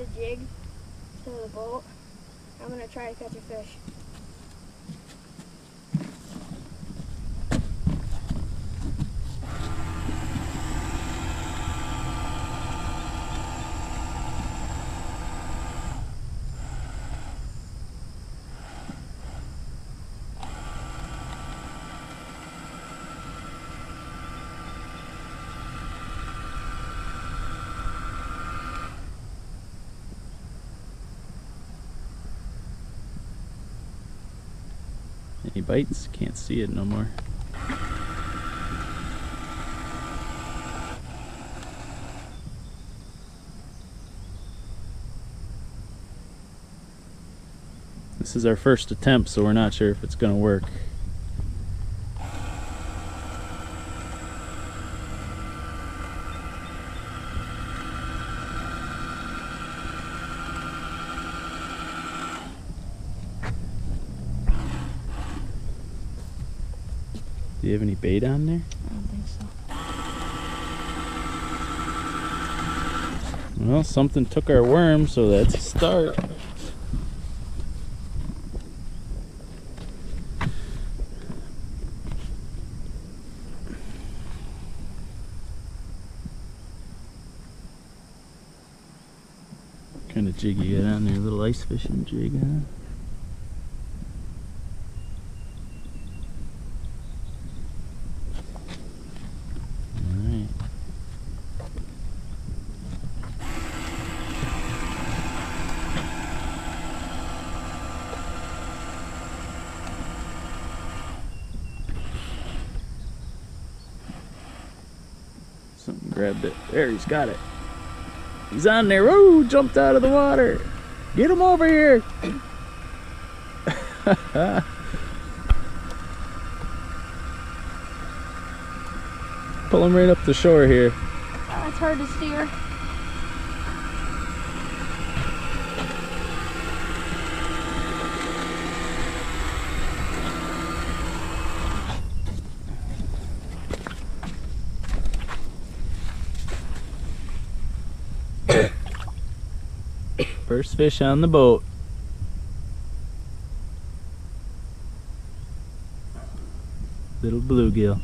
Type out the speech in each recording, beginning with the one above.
a jig to the boat. I'm gonna try to catch a fish. Any bites? Can't see it no more. This is our first attempt, so we're not sure if it's going to work. Do you have any bait on there? I don't think so. Well, something took our worm, so that's a start. kind of jig it on there? Little ice fishing jig, huh? Alright. Something grabbed it. There, he's got it. He's on there. Woo! Jumped out of the water. Get him over here. Pull him right up the shore here. Oh, it's hard to steer. First fish on the boat. Little bluegill.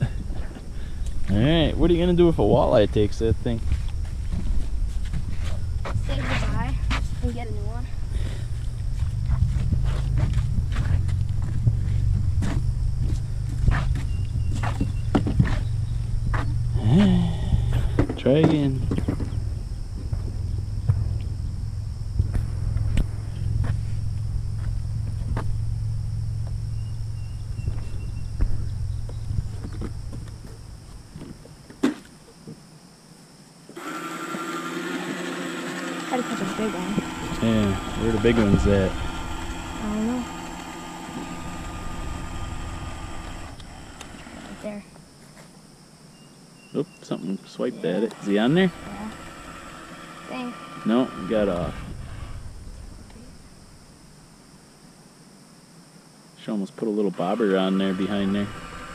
Alright, what are you gonna do if a walleye takes that thing? Say goodbye and get a new one. Try again. To catch a big one. Yeah, where the big ones at? I don't know. Right there. Oop, something swiped at it. Is he on there? Yeah. Think. No, got off. Should almost put a little bobber on there behind there.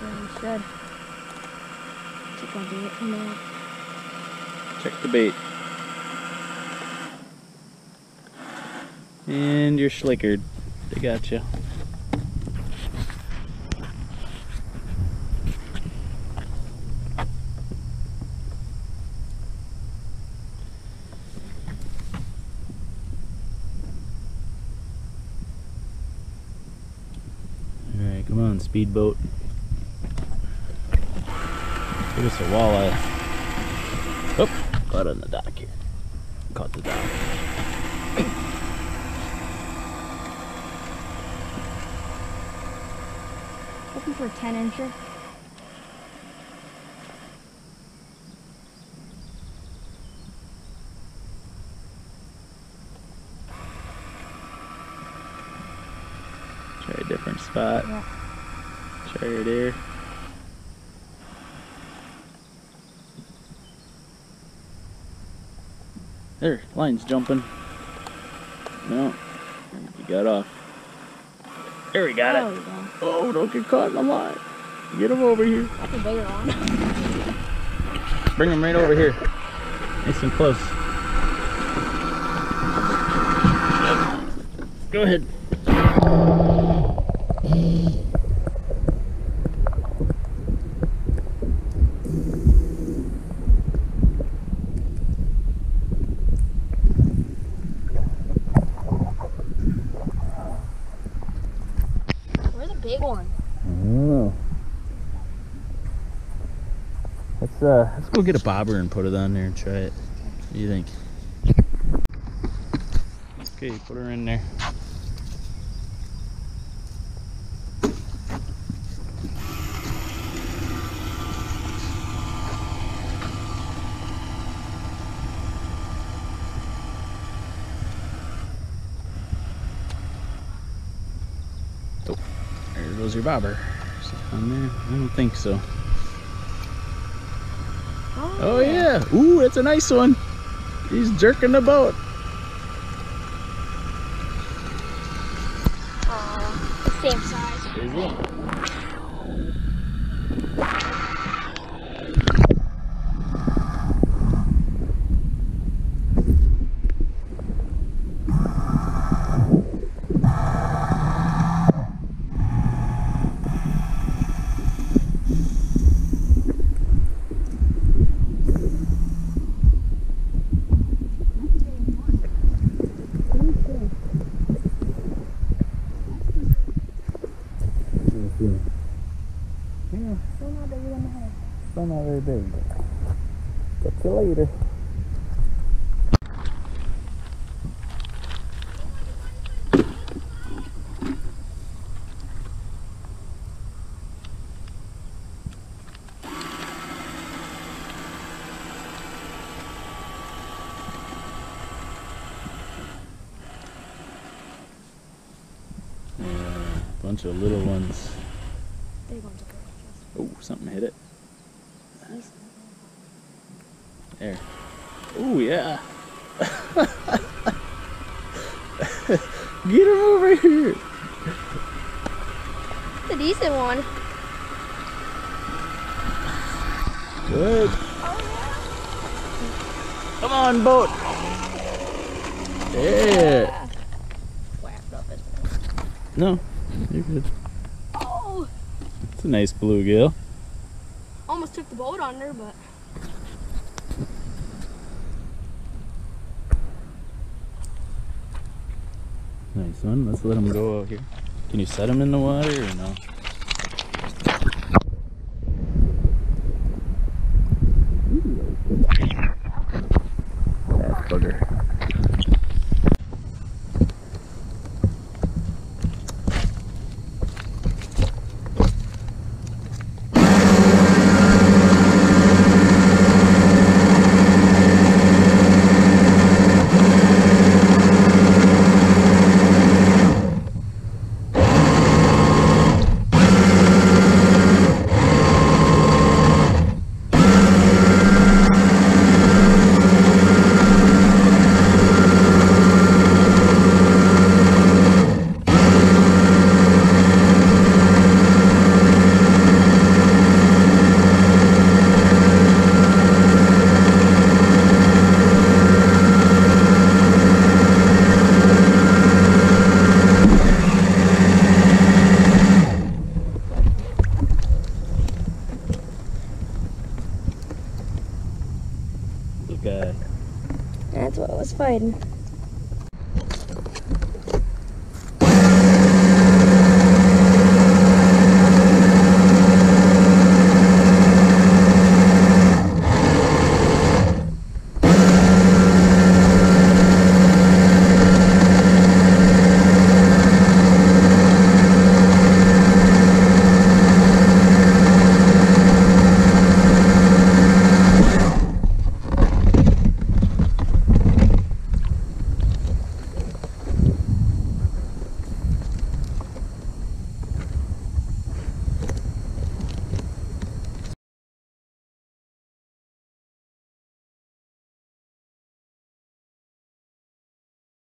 Yeah, you should. Check my bait. No. Check the bait. And you're schlickered. They got you. Alright, come on, speedboat. Give us a walleye. Oh, caught on the dock here. Caught the dock. For a 10 incher. Try a different spot. Yeah. Try it there. There, line's jumping. No, you got off. There we got There it. go. Oh, don't get caught in the line. Get him over here. Bring him right over here. Nice and close. Go ahead. Let's uh let's go get a bobber and put it on there and try it. What do you think? Okay, put her in there. Oh, there goes your bobber. Is it on there? I don't think so. Oh. oh yeah. Ooh, that's a nice one. He's jerking the boat. Aw, same size. Is he? Yeah, Still not bigger than my head. still not very big. Catch you later. Yeah, bunch of little ones. Big ones are Oh, something hit it. good. There. Oh, yeah. Get him over here. It's a decent one. Good. Come on, boat. Yeah. Whacked up it. No, you're good. Oh! It's a nice bluegill. Almost took the boat under, but Nice one. Let's let him go out here. Can you set him in the water or no? That bugger. Good